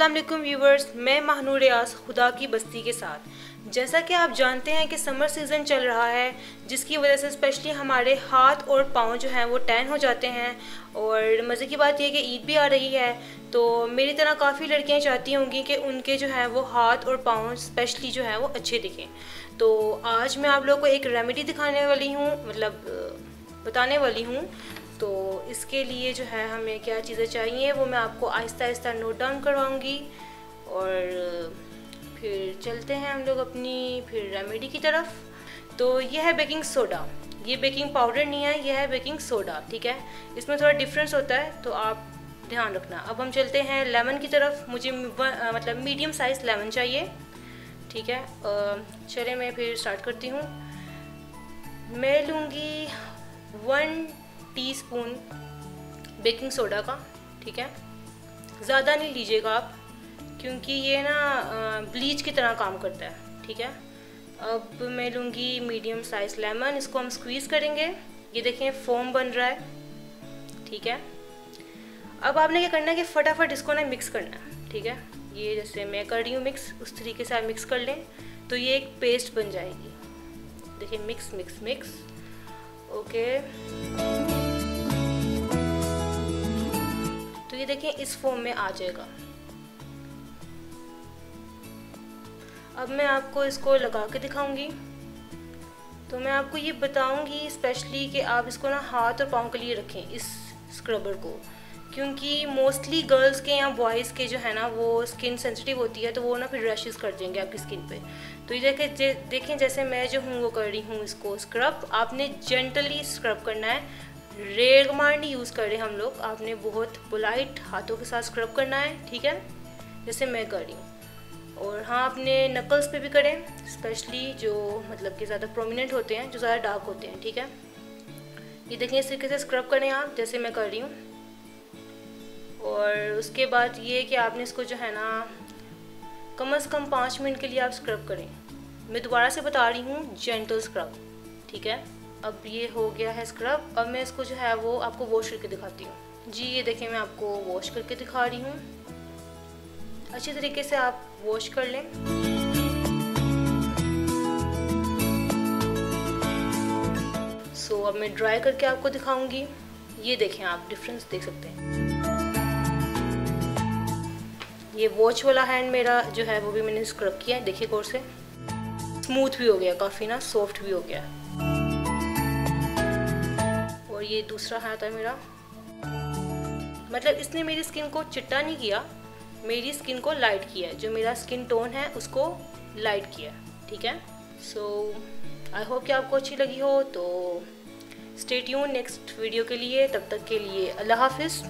वालेकुम व्यूवर्स मैं महानूर रियाज खुदा की बस्ती के साथ। जैसा कि आप जानते हैं कि समर सीज़न चल रहा है, जिसकी वजह से स्पेशली हमारे हाथ और पाँव जो हैं वो टैन हो जाते हैं। और मज़े की बात यह कि ईद भी आ रही है तो मेरी तरह काफ़ी लड़कियाँ चाहती होंगी कि उनके जो हैं वो हाथ और पाँव स्पेशली जो है वो अच्छे दिखें। तो आज मैं आप लोगों को एक रेमेडी दिखाने वाली हूँ मतलब बताने वाली हूँ। तो इसके लिए जो है हमें क्या चीज़ें चाहिए, वो मैं आपको आहिस्ता आहिस्ता नोट डाउन करवाऊँगी। और फिर चलते हैं हम लोग अपनी, फिर रेमेडी की तरफ़। तो ये है बेकिंग सोडा ये बेकिंग पाउडर नहीं है यह है बेकिंग सोडा ठीक है? इसमें थोड़ा डिफरेंस होता है तो आप ध्यान रखना। अब हम चलते हैं लेमन की तरफ़। मुझे मतलब मीडियम साइज़ लेमन चाहिए, ठीक है? चले, मैं फिर स्टार्ट करती हूँ। मैं लूँगी वन टीस्पून बेकिंग सोडा का, ठीक है? ज़्यादा नहीं लीजिएगा आप। क्योंकि ये ना ब्लीच की तरह काम करता है, ठीक है? अब मैं लूँगी मीडियम साइज़ लेमन इसको हम स्क्वीज़ करेंगे। ये देखें फोम बन रहा है, ठीक है? अब आपने क्या करना है कि फटाफट इसको ना मिक्स करना है, ठीक है? ये जैसे मैं कर रही हूँ मिक्स उस तरीके से आप मिक्स कर लें तो ये एक पेस्ट बन जाएगी। देखिए मिक्स मिक्स मिक्स ओके तो ये देखें इस फॉर्म में आ जाएगा। अब मैं आपको इसको लगा के दिखाऊँगी। तो मैं आपको ये बताऊँगी स्पेशली कि आप इसको ना हाथ और पाँव के लिए रखें इस स्क्रबर को। क्योंकि मोस्टली गर्ल्स के या बॉयज़ के जो है ना, वो स्किन सेंसिटिव होती है तो वो ना फिर रैशेस कर देंगे आपकी स्किन पे। तो ये देखें देखें जैसे मैं जो हूँ, वो कर रही हूँ इसको स्क्रब आपने जेंटली स्क्रब करना है। रेयर कमांड यूज़ कर करें हम लोग। आपने बहुत पोलाइट हाथों के साथ स्क्रब करना है, ठीक है? जैसे मैं कर रही हूँ। और हाँ अपने नकल्स पे भी करें स्पेशली जो मतलब कि ज़्यादा प्रोमिनेंट होते हैं, जो ज़्यादा डार्क होते हैं, ठीक है? ये देखें इस तरीके से स्क्रब करें आप, जैसे मैं कर रही हूँ। और उसके बाद ये कि आपने इसको जो है ना, कम अज़ कम पाँच मिनट के लिए आप स्क्रब करें। मैं दोबारा से बता रही हूँ जेंटल स्क्रब ठीक है? अब ये हो गया है स्क्रब अब मैं इसको जो है वो आपको वॉश करके दिखाती हूँ। जी, ये देखें मैं आपको वॉश करके दिखा रही हूँ। अच्छी तरीके से आप वॉश कर लें। सो so, अब मैं ड्राई करके आपको दिखाऊँगी। ये देखें आप डिफरेंस देख सकते हैं। ये वॉच वाला हैंड मेरा जो है वो भी मैंने स्क्रब किया है देखिए गौर से। स्मूथ भी हो गया काफ़ी ना सॉफ्ट भी हो गया और ये दूसरा हाथ है मेरा। मतलब इसने मेरी स्किन को चिट्टा नहीं किया मेरी स्किन को लाइट किया है। जो मेरा स्किन टोन है, उसको लाइट किया ठीक है? सो आई होप कि आपको अच्छी लगी हो तो स्टेट यू नेक्स्ट वीडियो के लिए, तब तक के लिए अल्लाह हाफिज़।